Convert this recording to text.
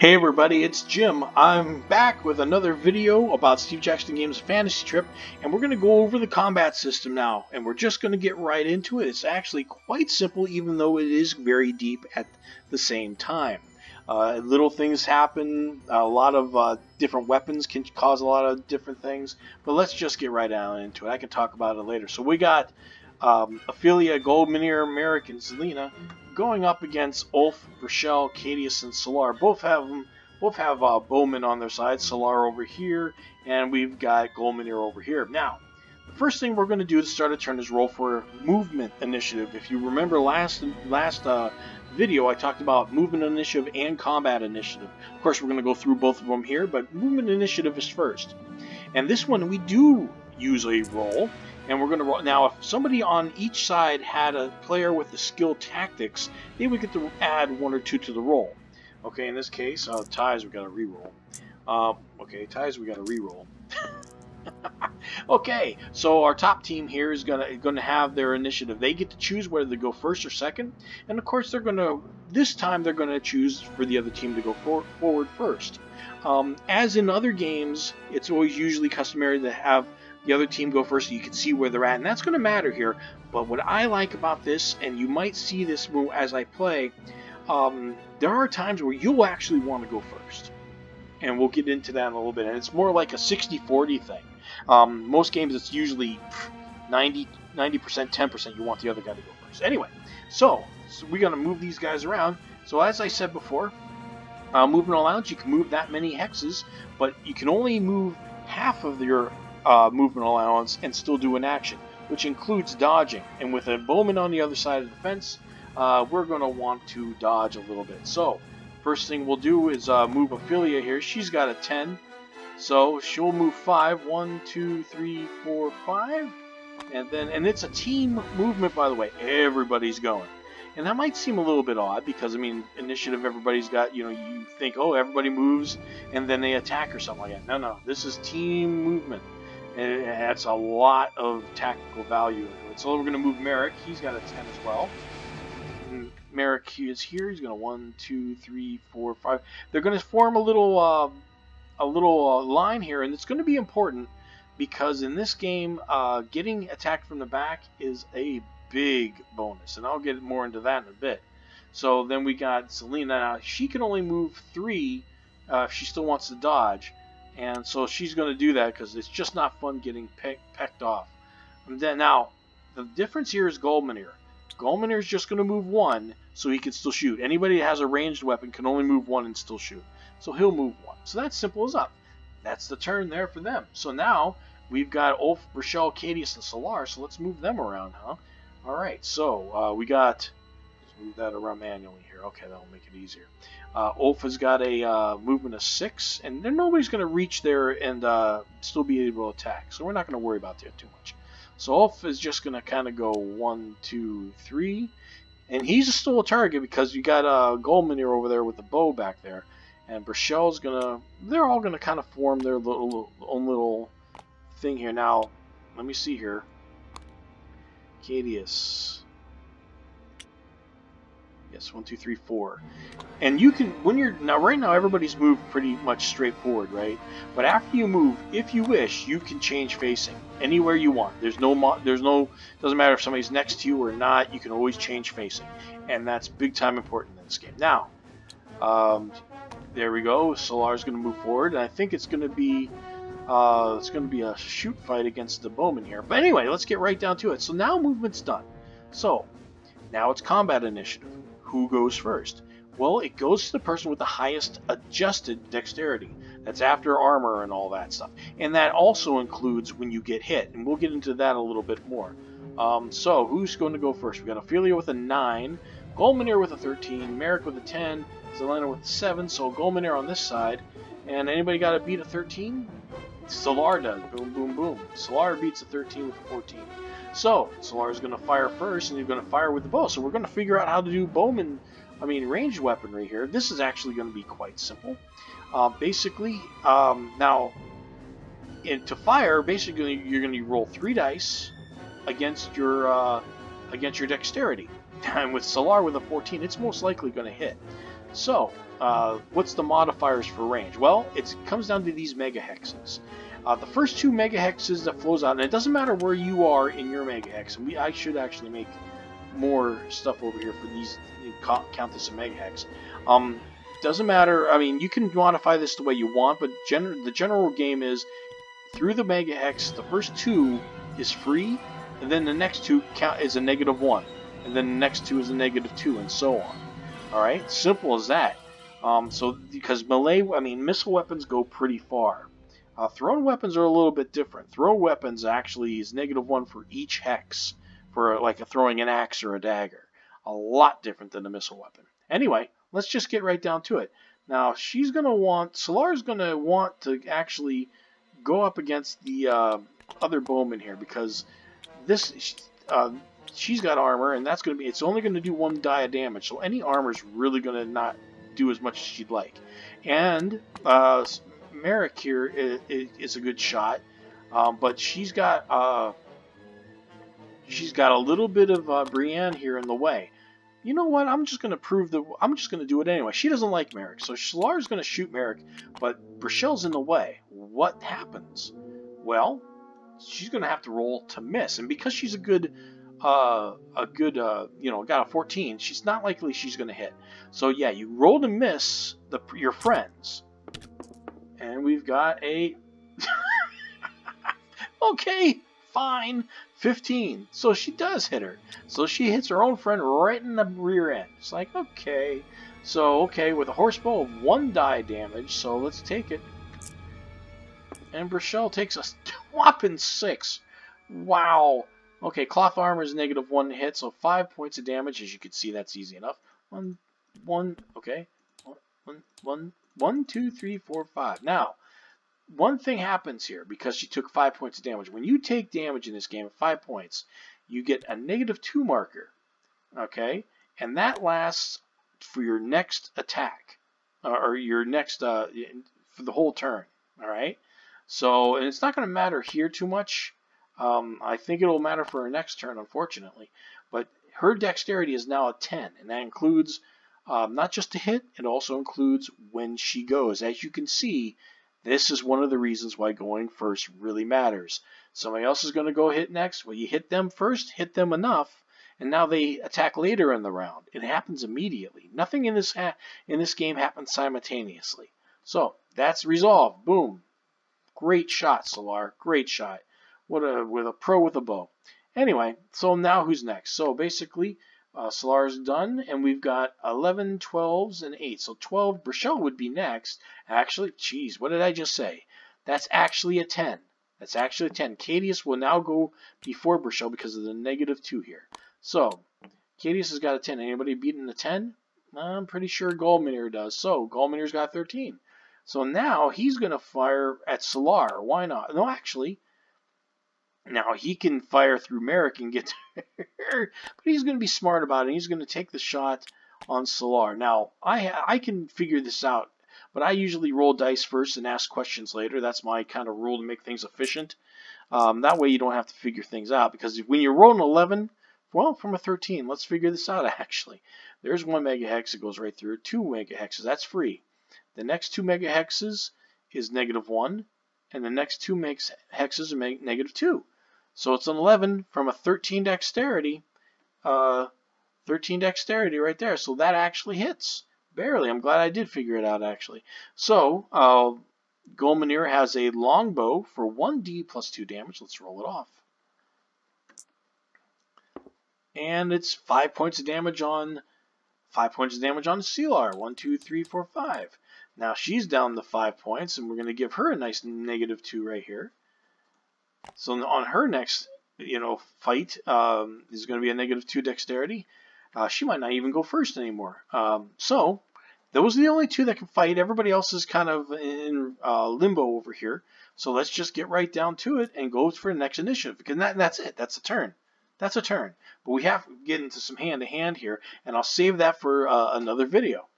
Hey everybody, it's Jim. I'm back with another video about Steve Jackson Games Fantasy Trip, and we're going to go over the combat system now, and we're just going to get right into it. It's actually quite simple, even though it is very deep at the same time. Uh, little things happen, a lot of uh, different weapons can cause a lot of different things, but let's just get right down into it. I can talk about it later. So we got um, Ophelia, Goldminier, Merrick, and Zelina going up against Ulf, Rochelle, Cadius, and Solar. Both have them. both have uh, Bowman on their side, Solar over here, and we've got Goldminier over here. Now, the first thing we're going to do to start a turn is roll for movement initiative. If you remember last last uh, video, I talked about movement initiative and combat initiative. Of course, we're going to go through both of them here, but movement initiative is first. And this one we do use a roll, and we're going to roll. Now, if somebody on each side had a player with the skill tactics, they would get to add one or two to the roll. Okay, in this case, uh, ties, we got to re-roll. Uh, okay, ties, we got to re-roll. okay, so our top team here is gonna gonna have their initiative. They get to choose whether to go first or second, and of course they're gonna this time they're gonna choose for the other team to go for, forward first. Um, as in other games, it's always usually customary to have the other team go first you can see where they're at, and that's going to matter here. But what I like about this, and you might see this move as I play, um, there are times where you'll actually want to go first. And we'll get into that in a little bit. And it's more like a 60-40 thing. Um, most games it's usually 90, 90%, 10% you want the other guy to go first. Anyway, so, so we're going to move these guys around. So as I said before, uh, movement allowance, you can move that many hexes, but you can only move half of your uh, movement allowance and still do an action, which includes dodging. And with a bowman on the other side of the fence, uh, we're going to want to dodge a little bit. So, first thing we'll do is uh, move Ophelia here. She's got a 10, so she'll move 5. 1, 2, 3, 4, 5. And then, and it's a team movement, by the way. Everybody's going. And that might seem a little bit odd because, I mean, initiative, everybody's got, you know, you think, oh, everybody moves and then they attack or something like that. No, no, this is team movement and it adds a lot of tactical value into it. So we're going to move Merrick. He's got a 10 as well. And Merrick is here. He's going to one, two, three, four, five. They're going to form a little uh, a little uh, line here, and it's going to be important because in this game, uh, getting attacked from the back is a big bonus, and I'll get more into that in a bit. So then we got Zelina. Now she can only move three uh, if she still wants to dodge. And so she's going to do that because it's just not fun getting pe pecked off. And then now, the difference here is Goldminier. Goldminier is just going to move one so he can still shoot. Anybody that has a ranged weapon can only move one and still shoot. So he'll move one. So that's simple as up. That's the turn there for them. So now we've got Ulf, Rochelle, Cadius, and Solar. So let's move them around, huh? All right. So uh, we got move that around manually here. Okay, that'll make it easier. Uh, Ulf has got a uh, movement of 6, and then nobody's going to reach there and uh, still be able to attack, so we're not going to worry about that too much. So Ulf is just going to kind of go one, two, three, and he's still a target because you got a uh, Goldminier over there with the bow back there, and Rochelle's going to, they're all going to kind of form their little, own little thing here. Now, let me see here. Cadius. Yes, one, two, three, four. And you can, when you're, now right now everybody's moved pretty much straightforward, right? But after you move, if you wish, you can change facing anywhere you want. There's no, there's no, doesn't matter if somebody's next to you or not, you can always change facing. And that's big time important in this game. Now, um, there we go. Solar's going to move forward, and I think it's going to be, uh, it's going to be a shoot fight against the bowman here. But anyway, let's get right down to it. So now movement's done. So, now it's combat initiative who goes first? Well, it goes to the person with the highest adjusted dexterity. That's after armor and all that stuff. And that also includes when you get hit. And we'll get into that a little bit more. Um, so, who's going to go first? we got Ophelia with a 9, Goldminier with a 13, Merrick with a 10, Zelina with a 7. So, Goldminier on this side. And anybody got to beat a 13? Solar does. Boom, boom, boom. Solar beats a 13 with a 14. So, Solar is going to fire first, and he's going to fire with the bow. So we're going to figure out how to do bowman, I mean, ranged weaponry here. This is actually going to be quite simple. Uh, basically, um, now, in, to fire, basically you're going to roll three dice against your uh, against your dexterity. And with Solar with a 14, it's most likely going to hit. So, uh, what's the modifiers for range? Well, it comes down to these megahexes. Uh, the first two megahexes that flows out, and it doesn't matter where you are in your megahex. And we, I should actually make more stuff over here for these. Count this a megahex. Um, doesn't matter. I mean, you can modify this the way you want, but gen the general game is through the megahex. The first two is free, and then the next two count is a negative one, and then the next two is a negative two, and so on. All right, simple as that. Um, so because melee, I mean, missile weapons go pretty far. Uh, thrown weapons are a little bit different. Thrown weapons actually is negative one for each hex for like a throwing an axe or a dagger. A lot different than a missile weapon. Anyway, let's just get right down to it. Now she's gonna want Solar's gonna want to actually go up against the uh, other bowman here because this uh, she's got armor and that's gonna be it's only gonna do one die of damage. So any armor is really gonna not do as much as she'd like. And uh, Merrick here is, is, a good shot, um, but she's got uh, she's got a little bit of uh, Brienne here in the way. You know what? I'm just going to prove that I'm just going to do it anyway. She doesn't like Merrick, so Solar's going to shoot Merrick, but Brachel's in the way. What happens? Well, she's going to have to roll to miss, and because she's a good uh, a good, uh, you know, got a 14, she's not likely she's going to hit. So yeah, you roll to miss the your friends, and we've got a... okay, fine. 15. So she does hit her. So she hits her own friend right in the rear end. It's like, okay. So, okay, with a horse bow of one die damage, so let's take it. And Brachel takes a whopping six. Wow. Okay, cloth armor is negative one hit, so five points of damage. As you can see, that's easy enough. One, one, okay. One, one, one, two, three, four, five. Now, one thing happens here because she took five points of damage. When you take damage in this game, five points, you get a negative two marker. Okay, and that lasts for your next attack or your next uh, for the whole turn. All right. So, and it's not going to matter here too much. Um, I think it'll matter for her next turn, unfortunately. But her dexterity is now a 10, and that includes um, not just a hit, it also includes when she goes. As you can see, this is one of the reasons why going first really matters. Somebody else is going to go hit next. Well, you hit them first, hit them enough, and now they attack later in the round. It happens immediately. Nothing in this in this game happens simultaneously. So that's resolved. Boom. Great shot, Solar. Great shot. What a with a pro with a bow. Anyway, so now who's next? So basically, uh, Solar's done, and we've got 11, 12s, and 8. So 12, Brachel would be next. Actually, geez, what did I just say? That's actually a 10. That's actually a 10. Cadius will now go before Brachel because of the negative 2 here. So, Cadius has got a 10. Anybody beating a 10? I'm pretty sure Goldminier does. So, Goldminier's got 13. So now he's going to fire at Solar. Why not? No, actually, now he can fire through Merrick and get there, but he's going to be smart about it. He's going to take the shot on Solar. Now I I can figure this out, but I usually roll dice first and ask questions later. That's my kind of rule to make things efficient. Um, that way you don't have to figure things out because when you roll an 11, well, from a 13, let's figure this out actually. There's one megahex that goes right through. Two megahexes, that's free. The next two megahexes is negative 1, and the next two hexes are negative 2. So it's an 11 from a 13 dexterity. Uh, 13 dexterity right there. So that actually hits. Barely. I'm glad I did figure it out, actually. So, uh, has a longbow for 1d plus 2 damage. Let's roll it off. And it's 5 points of damage on 5 points of damage on Solar. 1, 2, 3, 4, 5. Now she's down to 5 points, and we're going to give her a nice negative 2 right here. So on her next, you know, fight um, is going to be a negative two dexterity. Uh, she might not even go first anymore. Um, so those are the only two that can fight. Everybody else is kind of in uh, limbo over here. So let's just get right down to it and go for the next initiative. Because that, that's it. That's a turn. That's a turn. But we have to get into some hand-to-hand -hand here, and I'll save that for uh, another video.